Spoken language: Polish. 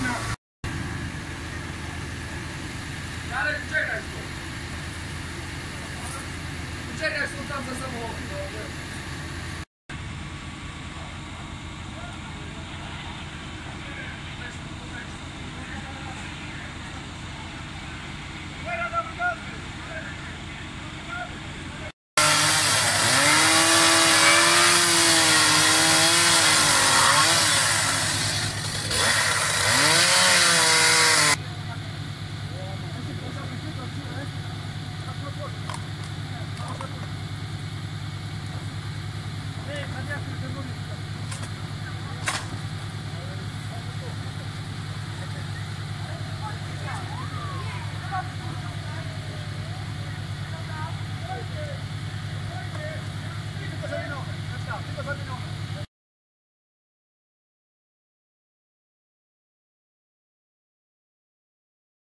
straighten uciekaj stąd. Uciekaj stąd tam za samochodem. No,